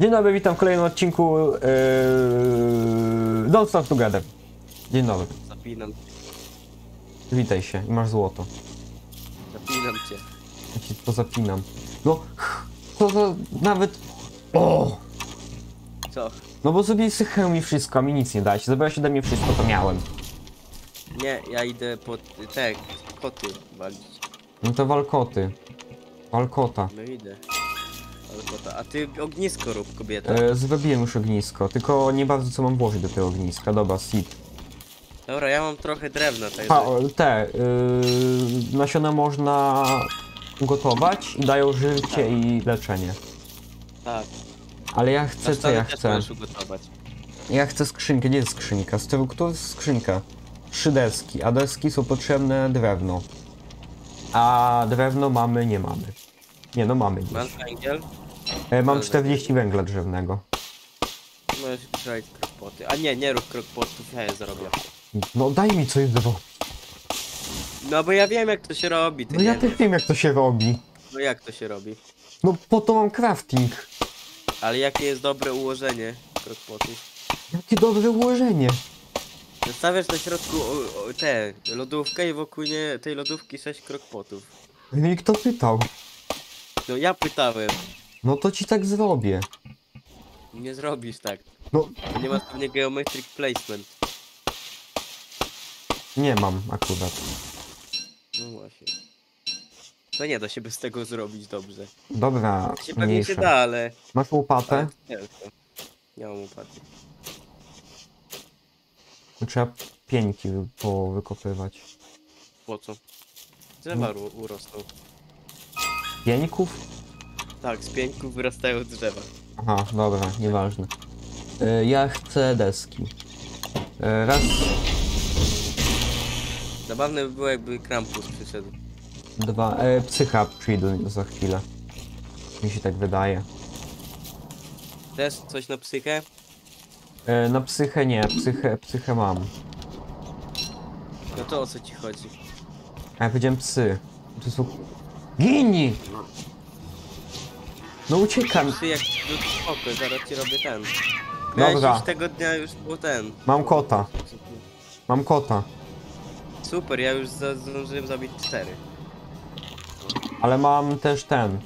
Dzień dobry, witam w kolejnym odcinku yy, Don't Stop Together. Dzień dobry, Zapinam, witaj się masz złoto. zapinam cię. Ja ci to zapinam. No, to, to nawet... O! Co? No bo sobie sychę mi wszystko, a mi nic nie dałeś. Zabrałeś ode mnie wszystko, to miałem. Nie, ja idę po te koty walić. No to walkoty. Walkota. No idę. Ale kota. A ty ognisko rób, kobieta. E, zrobiłem już ognisko, tylko nie bardzo co mam włożyć do tego ogniska. Dobra, sit. Dobra, ja mam trochę drewna, także... Pa, o, te, yy, nasiona można ugotować i dają życie i leczenie. Tak. Ale ja chcę, co Kasztany ja też chcę? możesz ugotować. Ja chcę skrzynkę, gdzie jest skrzynka? Z tyłu, to jest skrzynka. Trzy deski, a deski są potrzebne drewno. A drewno mamy, nie mamy. Nie, no mamy Masz węgiel? E, mam Ale 40 węgla drzewnego. Możesz zrobić krokpoty. A nie, nie rób krokpotów, ja je zrobię. No daj mi coś do... No bo ja wiem jak to się robi, ty No nie ja wiesz. też wiem jak to się robi. No jak to się robi? No po to mam crafting. Ale jakie jest dobre ułożenie krokpotów? Jakie dobre ułożenie. Zostawiasz na środku o, o, te lodówkę i wokół nie, tej lodówki sześć krokpotów. No i kto pytał? No ja pytałem. No to ci tak zrobię. Nie zrobisz tak. No, Nie masz pewnie geometric placement. nie mam akurat. No właśnie. To nie da się bez tego zrobić dobrze. Dobra, To się pewnie się da, ale... Masz łopatę? ciężko. Nie mam upadku. Trzeba pieńki wy- powykopywać. Po co? Drzewa ru- urosną. Pieńków? Tak, z pieńków wyrastają drzewa. Aha, dobra, nieważne. Y, ja chcę deski. Y, raz, Zabawne by było jakby Krampus przyszedł. dwa, e, psycha przyjdą za chwilę. Mi się tak wydaje. Też coś na psychę? E, na psychę nie, psychę, psychę mam. No to o co ci chodzi? A ja powiedziałem psy. To są... Gini! No uciekam. Psy jak spoko, zaraz ci robię ten. Dobra. Dobra. Już tego dnia już był ten. Mam kota. Mam kota. Super, ja już za- zdążyłem zabić cztery. Ale mam też ten.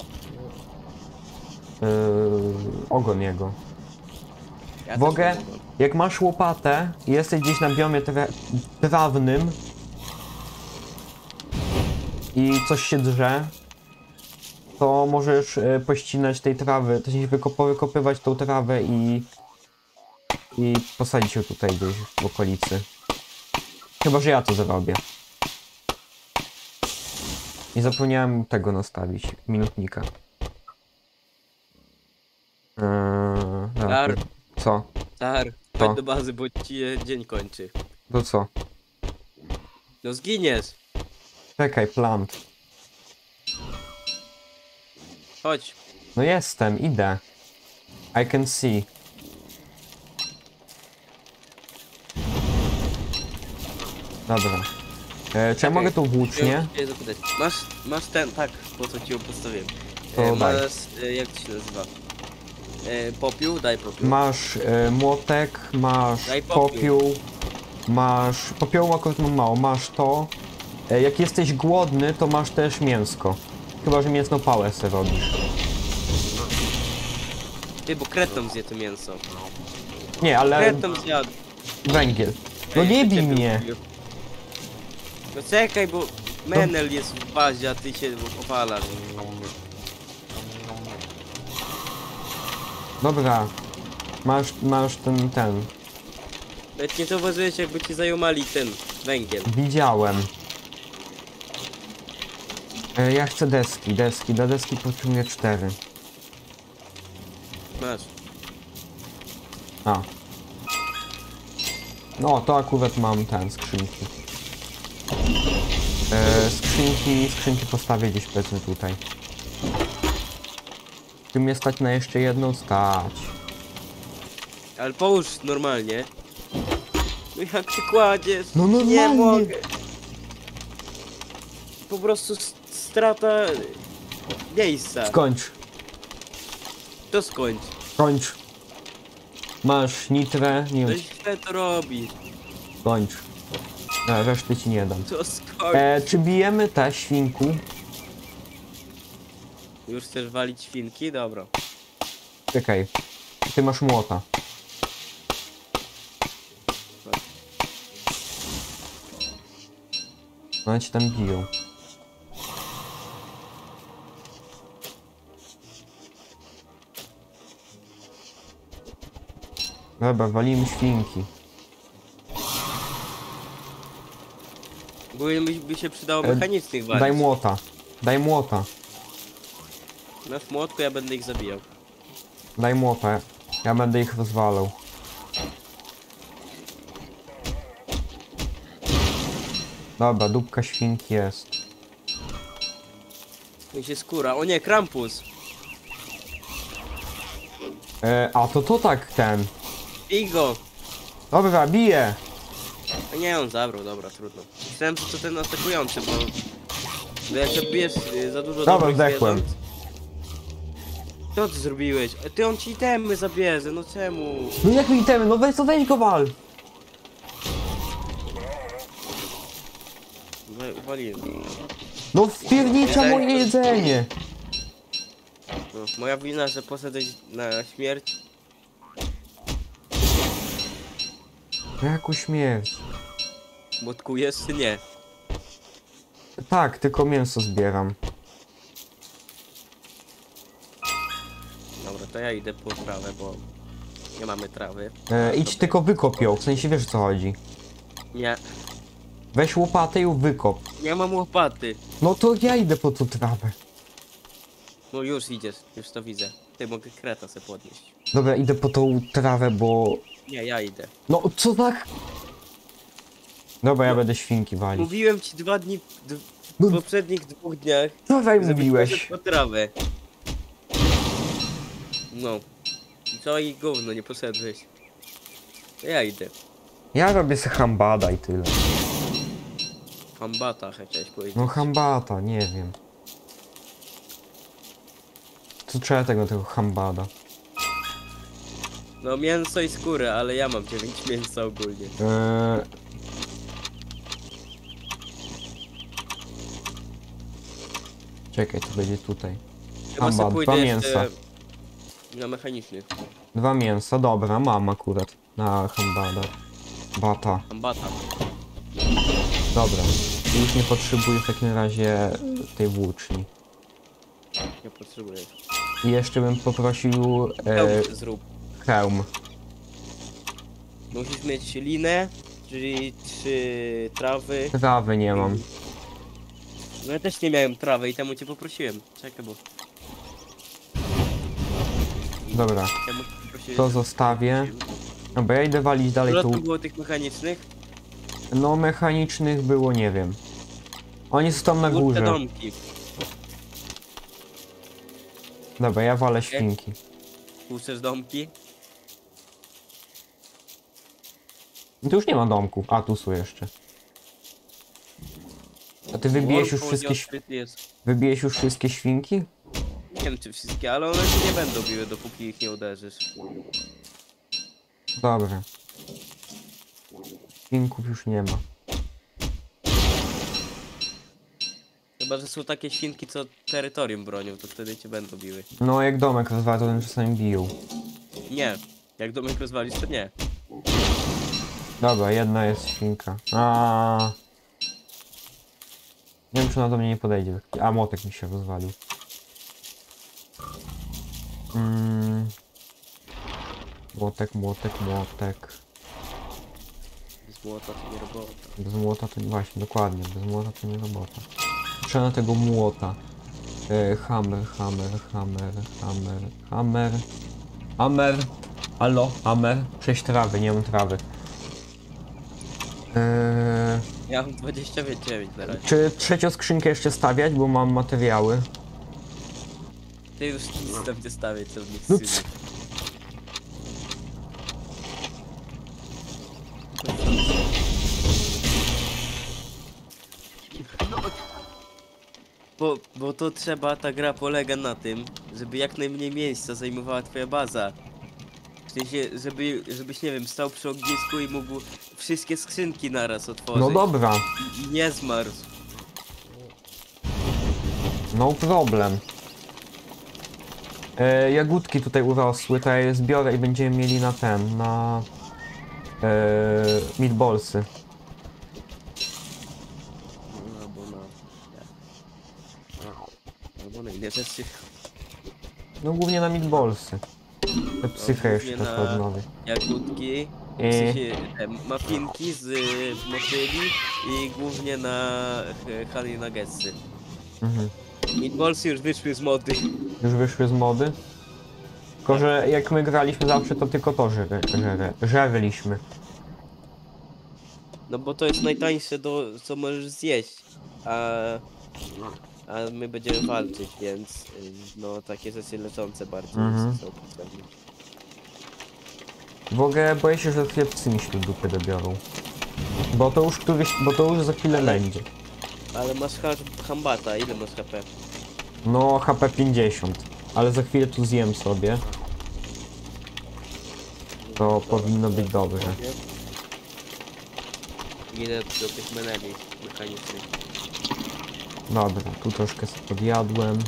Yy, ogon jego. Ja W ogóle, mam. jak masz łopatę i jesteś gdzieś na biomie tra trawnym i coś się drze, to możesz e, pościnać tej trawy, to się wykop wykopywać tą trawę i i posadzić ją tutaj gdzieś w okolicy. Chyba, że ja to zrobię. I zapomniałem tego nastawić, minutnika. Eee, Dar. Co? To. chodź do bazy, bo ci dzień kończy. To co? No zginiesz. Czekaj, plant. Chodź. No jestem, idę. I can see. Dobra. E, czy ja mogę tą włócznię? Chciałem cię zapytać. Masz, masz ten, tak, po co ci ją postawiłem. To E, daj. masz, e, jak to się nazywa? E, popiół? Daj popiół. Masz e, młotek, masz Daj popiół. popiół, masz... Popiołu akurat mam mało, masz to. E, jak jesteś głodny, to masz też mięsko. Chyba, że mięsną pałę se robisz. Ty, bo kretom zje to mięso. Nie, ale Kretom zjadł. węgiel. No Ej, nie bij ciebie mnie. ubił. No czekaj, bo Menel jest w bazie, a ty się opalasz. Dobra. Masz, masz ten, ten. Nawet nie zauważyłeś, jakby ci zajumali ten węgiel. Widziałem. E, ja chcę deski, deski. Do deski potrzebuję cztery. Masz. A. No, to akurat mam ten, skrzynki. E, skrzynki, skrzynki postawię gdzieś powiedzmy tutaj. Czy mnie stać na jeszcze jedną? Stać. Ale połóż normalnie. No jak ty kładziesz? No Nie normalnie. mogę. Po prostu strata miejsca. Skończ. To skończ. Kończ. Masz nitrę, nie wiem, źle to robi. kończ. E, reszty ci nie dam. To skończ. E, czy bijemy te świnku? Już chcesz walić świnki? Dobra. Czekaj. Ty masz młota. One ci tam biją. Dobra, walimy świnki. Ogólnie by, by się przydało E, mechanicznych walić. Daj młota. Daj młota. Na młotku ja będę ich zabijał. Daj młota. Ja będę ich rozwalał. Dobra, dupka świnki jest. Mi się skóra. O nie, Krampus! E, a to to tak ten. Igo! Dobra, bije. A nie, on zabrał, dobra, trudno. Myślałem, że to ten atakujący, bo... Bo jak zabijesz y, za dużo Dobra, dobrych zdechłem. zwierząt- Co ty zrobiłeś? E, Ty on ci itemy zabierze, no czemu? No jak mi temy, no weź to weź go wal. No, Waliłem. No wpiernicza moje jedzenie. No, moja wina, że poszedłeś na śmierć. Jaku śmierć. Młotkujesz czy nie? Tak, tylko mięso zbieram. Dobra, to ja idę po trawę, bo nie mamy trawy. E, idź tylko wykop ją, w sensie wiesz o co chodzi. Nie, Weź łopatę i wykop. nie mam łopaty. No to ja idę po tą trawę. No już idziesz, już to widzę. Ty mogę kreta sobie podnieść. Dobra, idę po tą trawę, bo... Nie, ja idę. No co tak? Dobra, ja będę świnki walić. Mówiłem ci dwa dni, d- No. w poprzednich dwóch dniach, Dawaj żebyś mówiłeś. poszedł po trawę. No. I co i gówno, nie poszedłeś. To ja idę. Ja robię se hambada i tyle. Hambata chciałeś powiedzieć. No hambata, nie wiem. Co trzeba tego, tego hambada? No mięso i skórę, ale ja mam 9 mięsa ogólnie. Eee... Czekaj, to będzie tutaj. Chyba sobie pójdę dwa jeszcze mięsa. na mechanicznych. Dwa mięsa, dobra, mam akurat na hambada. Bata, Hambata. dobra. Już nie potrzebuję w takim razie tej włóczni. Nie potrzebuję. I jeszcze bym poprosił e, zrób. Hełm. Musisz mieć linę, czyli trzy trawy. Trawy nie mam. No ja też nie miałem trawy i temu cię poprosiłem. Czekaj, bo Dobra, temu cię poprosiłem. to zostawię. Dobra, ja idę walić dalej Dużo tu. tu było tych mechanicznych? No mechanicznych było, nie wiem. Oni są tam na Kurde górze. domki. Dobra, ja walę świnki. Puszczesz domki? Tu już nie ma domków. A, tu są jeszcze. A ty wybijesz już wszystkie, jest. już wszystkie świnki? Nie wiem czy wszystkie, ale one się nie będą biły dopóki ich nie uderzysz. Dobra. Świnków już nie ma. Chyba, że są takie świnki, co terytorium bronią, to wtedy cię będą biły. No, jak domek rozwala, to one czasami biją. Nie. Jak domek rozwalisz, to nie. Dobra, jedna jest świnka. A. Nie wiem, czy ona do mnie nie podejdzie. A, motek mi się rozwalił. Mm. Młotek, młotek, młotek. Z młota to nie robota. Bez młota to właśnie, dokładnie, bez młota to nie robota. Trzeba na tego młota. E, hammer, hammer, hammer, hammer, hammer. Hammer. Halo, hammer. Sześć trawy, nie mam trawy. Eee, Ja mam 29 na razie. czy trzecią skrzynkę jeszcze stawiać, bo mam materiały? Ty już nic tam nie stawiać, co nic No synu. c- Bo, bo to trzeba, ta gra polega na tym, żeby jak najmniej miejsca zajmowała twoja baza. Sensie, żeby, żebyś, nie wiem, stał przy ognisku i mógł wszystkie skrzynki naraz otworzyć. No dobra, I, I nie zmarzł. no problem. E, jagódki tutaj urosły, to ja je zbiorę i będziemy mieli na ten, na e, meatballsy. No, albo na... Albo na inne rzeczy. No głównie na meatballsy. Te psychę jeszcze głównie trochę na- odnowię. Jagódki, E, muffinki z y, motyli i głównie na y, honey nuggetsy. mhm. Meatballsy już wyszły z mody. Już wyszły z mody. Tylko, że jak my graliśmy zawsze, to tylko to żere, żere, żerliśmy. No bo to jest najtańsze, do, co możesz zjeść. A, a my będziemy walczyć, więc y, no takie rzeczy leczące bardziej Mhm. są potrzebne. W ogóle boję się, że chłopcy mi się do dupy dobiorą. Bo to już któryś, bo to już za chwilę Ale- będzie. Ale masz ha hambata, ile masz HP? No HP 50, ale za chwilę tu zjem sobie. To powinno być dobrze. Idę do tych meneli mechanicznych. Dobra, tu troszkę sobie podjadłem.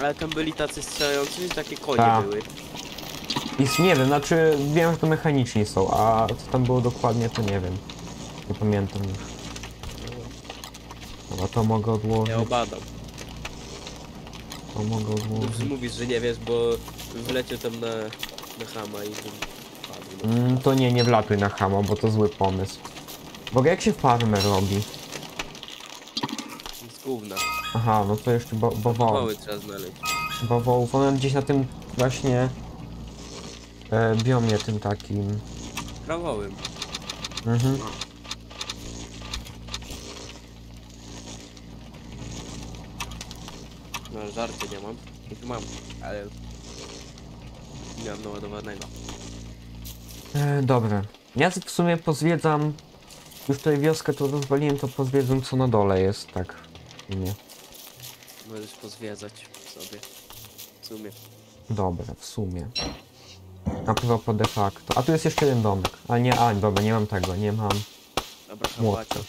Ale tam byli tacy strzelający, takie konie Ta. były. I nie wiem, znaczy wiem, że to mechaniczni są, a co tam było dokładnie, to nie wiem. Nie pamiętam już. Dobra, to mogę odłożyć, Ja obadam. to mogę Dobrze odłożyć. mówisz, że nie wiesz, bo wleciał tam na, na hama i padł. Mm, to nie, nie wlatuj na hamo, bo to zły pomysł. Bo jak się farmer robi? Z gówna. Aha, no to jeszcze bo, bawoły. Mały trzeba znaleźć. Bawołów, one gdzieś na tym właśnie e, biomie tym takim. Krawołym. Mhm. No żarcie nie mam. Ich mam, ale nie mam naładowanego. E, dobra. Ja w sumie pozwiedzam. Już tutaj wioskę to rozwaliłem, to pozwiedzam co na dole jest, tak. Nie. Możesz pozwiedzać sobie. W sumie. Dobra, w sumie. A propos de facto. A tu jest jeszcze jeden domek. A nie, a dobra, nie mam tego, nie mam. Dobra, Młotka. habacie.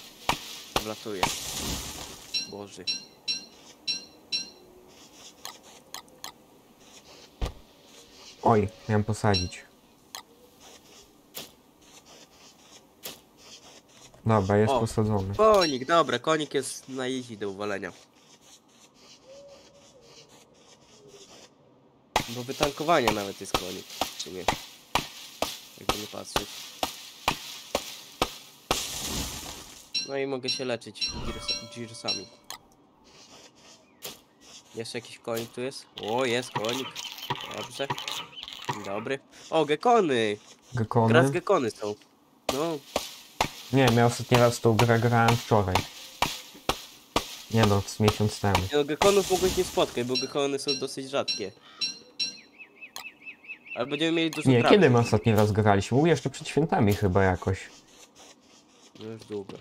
Wlatuje. Boży. Oj, miałem posadzić. Dobra, jest O. posadzony. Konik, dobra, konik jest na easy do uwalenia. Do wytankowania nawet jest konik. Sumie. Jakby nie patrzeć. No i mogę się leczyć girs- girsami. Jeszcze jakiś konik tu jest? O, jest konik. Dobrze. Dzień dobry. O, gekony! Gra z Gekony? gekony są. No, Nie, ja ostatni raz tą grę grałem wczoraj. Nie no, z miesiąc temu. Nie No, gekonów mogłeś nie spotkać, bo gekony są dosyć rzadkie. Ale będziemy mieli dużo Nie, trawy. kiedy my ostatni raz graliśmy? Był jeszcze przed świętami chyba jakoś. No już długo.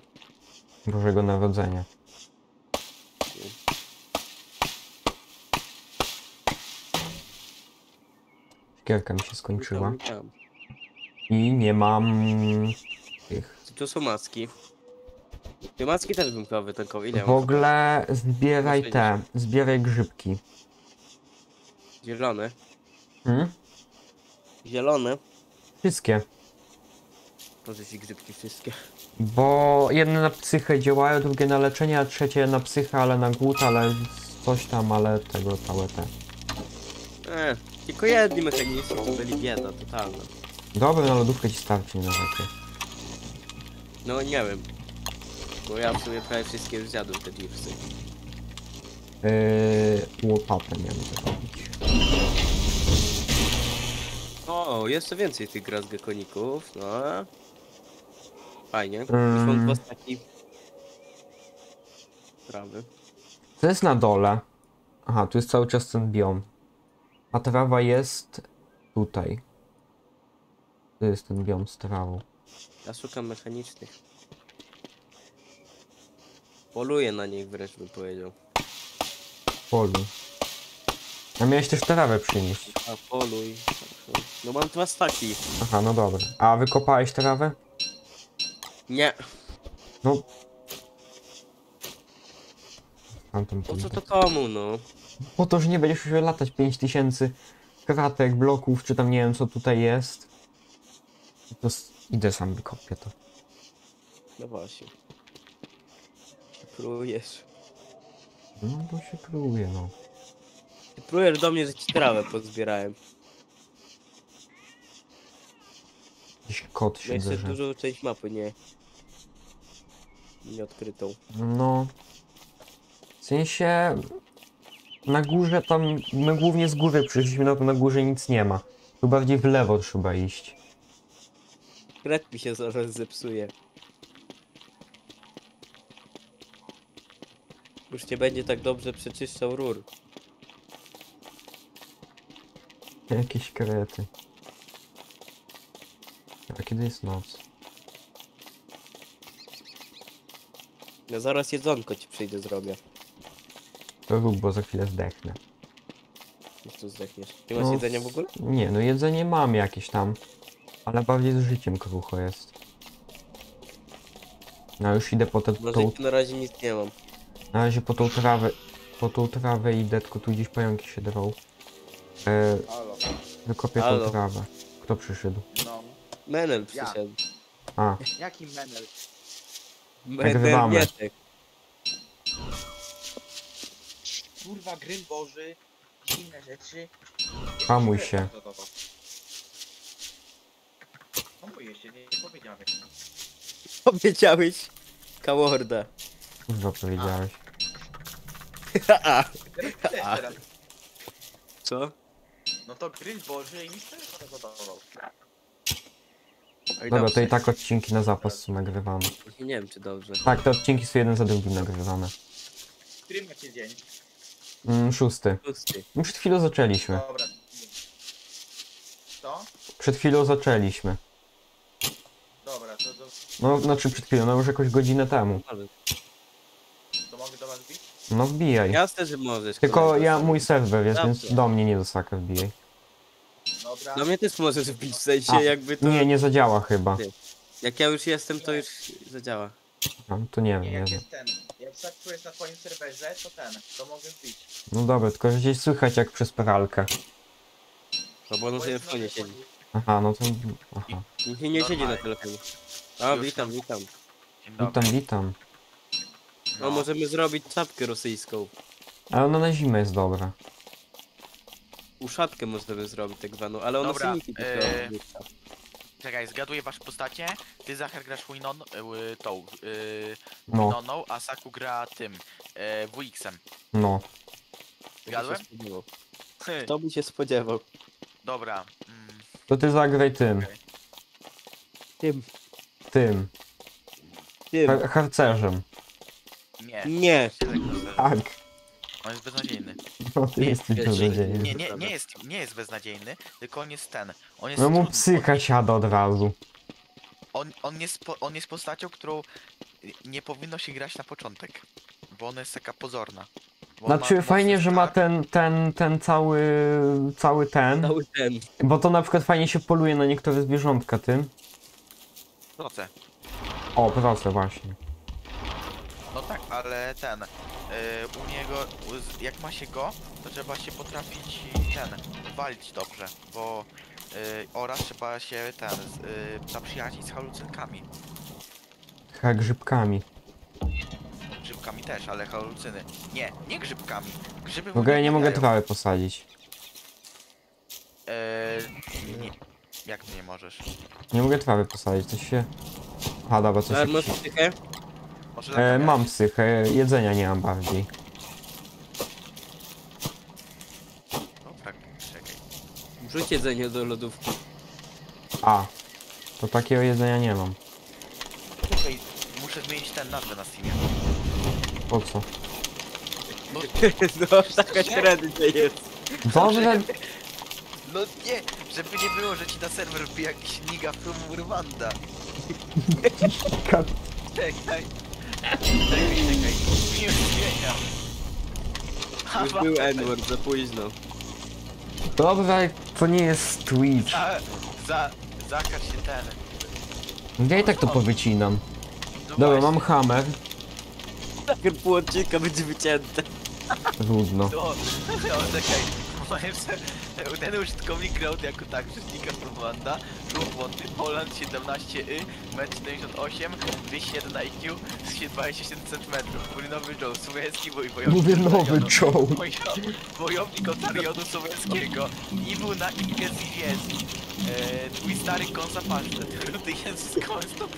Bożego Narodzenia. Gierka mi się skończyła. Tam. I nie mam tych. Tu są macki. Te macki też bym chyba wytankował. Ile W mam? ogóle zbieraj te, zbieraj grzybki. Zielone. Hmm? Zielone. Wszystkie. Proszę ci grzybki wszystkie. Bo jedne na psychę działają, drugie na leczenie, a trzecie na psychę, ale na głód, ale coś tam, ale tego całe te. E, tylko jedni mechanicy to byli bieda totalna. Dobra, na lodówkę ci starczy, nie narzekaj. No nie wiem. Bo ja w sumie prawie wszystkie już zjadłem te girsy. Yy, łopatę miałem zrobić. O, jeszcze więcej tych gra z gekoników, no. Fajnie. Już Mm. mam dwa taki trawy. Co jest na dole? Aha, tu jest cały czas ten biom. A trawa jest tutaj. Tu jest ten biom z trawą. Ja szukam mechanicznych. Poluję na nich wręcz bym powiedział. W polu. A miałeś też trawę przynieść. A poluj. No mam dwa staki. Aha, no dobra. A wykopałeś trawę? Nie. No. Tamtą Po co to komu, no? Po to, że nie będziesz musiał latać 5000 kratek, bloków, czy tam nie wiem co tutaj jest. To s- idę sam wykopię to. No właśnie. Się Prujesz. No bo się próbuję, no. Ty prujesz do mnie, że ci trawę pozbierałem. Jakiś kot się jeszcze drze. dużą część mapy nie... Nieodkrytą. No. W sensie... Na górze tam... My głównie z góry przyszliśmy, no to na górze nic nie ma. Tu bardziej w lewo trzeba iść. Kret mi się zaraz zepsuje. Już nie będzie tak dobrze przeczyszczał rur. Jakieś krety. A kiedy jest noc? Ja zaraz jedzonko ci przyjdę zrobię. To rób, bo za chwilę zdechnę. Już tu zdechniesz. Nie masz No, jedzenia w ogóle? Nie, no jedzenie mam jakieś tam. Ale bardziej z życiem krucho jest. No już idę po, te, No tą, na razie nic nie mam. na razie po tą trawę, po tą trawę idę, tylko tu gdzieś pająki się drą. E, Halo, wykopię Halo. tą trawę. Kto przyszedł? no. Menel Ja. przyszedł. A, Jaki menel? Menel Nagrywamy. Mietek. Kurwa, Grym Boży, inne rzeczy. hamuj się. Hamuję się, nie, nie powiedziałeś. Powiedziałeś. Kaworda. Kurwa powiedziałeś. Ha-ha. Teraz ty A. teraz. Co? No to Grym Boży i mi też zagotował. Oj, Dobra, dobrze. to i tak odcinki na zapas są nagrywane. Nie wiem czy dobrze. Tak, te odcinki są jeden za drugim nagrywane. Który macie dzień? Mm, szósty. No przed chwilą zaczęliśmy. Dobra. Co? Przed chwilą zaczęliśmy. Dobra, to, to, No, znaczy przed chwilą, no już jakąś godzinę temu. To mogę do was bić? No wbijaj. Jasne, że możesz. Tylko kolego. ja, mój serwer jest, więc do mnie nie do saka wbijaj. Dobra. Do mnie też możesz wbić, w sensie A, jakby to... Nie, nie zadziała chyba. Nie. Jak ja już jestem, to już zadziała. No, to nie Nie, wiem, nie jak wiem. jest ten. Jak Sakku jest na twoim serwerze, to ten. To mogę wbić. No dobra, tylko że gdzieś słychać jak przez peralkę. No bo on Bo sobie w jest fonie na siedzi. Aha, no to... Aha. Nikt nie siedzi na telefonie. A, Już witam, tam. witam. Witam, witam. No możemy zrobić czapkę rosyjską. Ale ona na zimę jest dobra. Uszatkę możemy zrobić tak zwaną, ale ona Dobra, silniki e, eee... Czekaj, zgaduję wasze postacie. Ty Zachar grasz Winon, y, tą, y, No, Winoną, a Saku gra tym, y, WX-em. no. Zgadłem? Kto by się spodziewał? Dobra. Mm, To ty zagraj tym. Tym, Tym. tym. Har harcerzem. nie. Nie. Tak. On jest beznadziejny. Ty Nie, jesteś wiesz, beznadziejny. Nie, nie, nie jest, nie jest beznadziejny, tylko on jest ten. On jest No mu trudny. psycha siada od razu. On, on, jest, po, on jest postacią, którą nie powinno się grać na początek. Bo ona jest taka pozorna. Bo on ma Znaczy mocny fajnie, że ma start. ten, ten, ten cały, cały ten. Cały ten. Bo to na przykład fajnie się poluje na niektóre zwierzątka tym. Proce. O, proszę, właśnie. No tak, ale ten. Y, u niego, z- jak ma się go, to trzeba się potrafić ten. walić dobrze, bo. y, oraz trzeba się ten. z- y, zaprzyjaźnić z halucynkami. Chyba grzybkami. Grzybkami też, ale halucyny. Nie, nie grzybkami. Grzyby W mu ogóle nie mogę wpadają. trawy posadzić. Eee, nie. Jak to nie możesz? Nie mogę trawy posadzić, to się... A dobra, coś masz jakiś... psychę? Może e, Mam psychę, jedzenia nie mam bardziej. Dobra, czekaj. Wrzuć jedzenie do lodówki. A, to takiego jedzenia nie mam. Czekaj, muszę zmienić ten nazwę na Steamie. Po co? No, taka średnia jest. Dobrze, No nie, żeby nie było, że ci na serwer wbija jakiś niga from Rwanda. Czekaj. Czekaj, czekaj. Już zmieniam. Już był Edward, za późno. Dobra, to nie jest Twitch. Za, za, zakaż się ten. Ja i tak to powycinam. No Dobra, właśnie, mam hammer. Pół odcinka będzie wycięte. Trudno. To, no, czekaj. Ten użytkownik grał jako tak, przeciwnika Frontmanda, Klub Włąty, Poland 17Y, metr 78, 201 IQ, 27 cm. Mój nowy Joe, słowiański bój wojownik. Mówię nowy Otarionu. Joe. Wojo- Wojownik Otarionu Słowiańskiego. I był na Inges i jest. E, twój stary konsa pasztet. Rudy jest skąd to?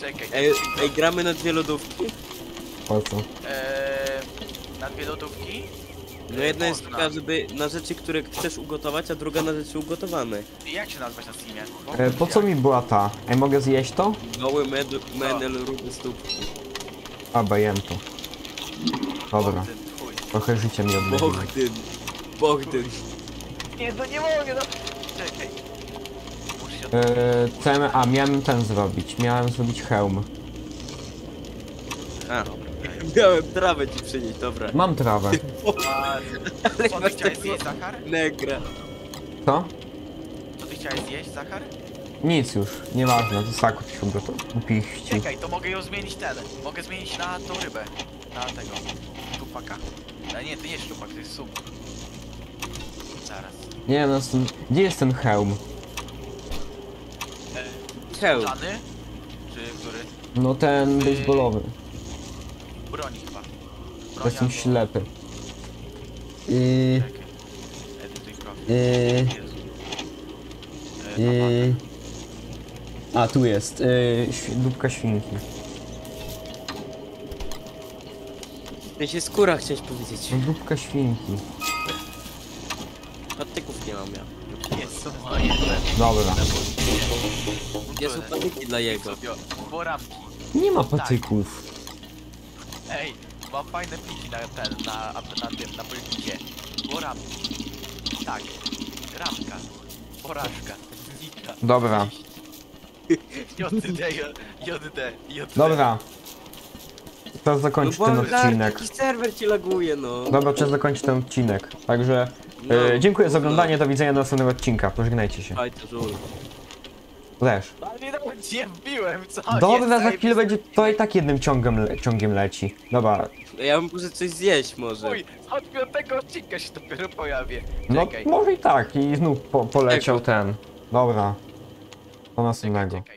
Czekaj. Ej, ej, gramy na dwie lodówki? Po co? E, na dwie lodówki? No jedna jest Można. taka, żeby na rzeczy, które chcesz ugotować, a druga na rzeczy ugotowane. Jak się nazwać na Steamie? E, po co mi była ta? Ej, mogę zjeść to? Goły med, menel, rudy stópki. A, jem to. Dobra, chuj. trochę życia mi odnowiło. Bogdyn. Bogdyn. Nie, no nie mogę, no. Czekaj. Muszę się od... E, ten, a miałem ten zrobić. Miałem zrobić hełm. A, miałem trawę ci przynieść, dobra. Mam trawę. A, Ale co ty masz chciałeś zjeść, Zachar? negra. Co? Co ty chciałeś zjeść, Zachar? Nic już, nieważne, to saku ci ugotuję. Piści. Czekaj, to mogę ją zmienić ten. Mogę zmienić na tą rybę. Na tego. Sztupaka. A nie, to nie jest sztupak, to jest sub. Zaraz. Nie wiem, no, ten- gdzie jest ten hełm? E, Hełm. Żany? Czy który? No ten baseballowy. Jestem ślepy. Yy. E, yy... A, tu jest. Yy, dupka świnki. Ja się skóra chciałeś powiedzieć. No, dupka świnki. Patyków nie mam ja. te- Dobra. Gdzie są patyki dla jego? Sobie, Bo ramki. Nie ma patyków. Mam fajne pliki na ten, na, na, na tym, na politycie. Bo. Tak. Ramka. Porażka. Nika. Dobra. JD, JD, JD. Dobra. Czas zakończyć ten odcinek. taki serwer ci laguje, no. Dobra, czas zakończyć ten odcinek. Także No, e, dziękuję za no. oglądanie, do widzenia do następnego odcinka. Pożegnajcie się. Aj, to żul. Też. Nie wbiłem, co Dobra, za chwilę będzie to i tak jednym ciągiem, le ciągiem leci. Dobra, Ja bym muszę coś zjeść może. Mój, od piątego odcinka się dopiero pojawię. no Czekaj. może i tak i znów po poleciał ten. Dobra. Do następnego. Czekaj, czekaj.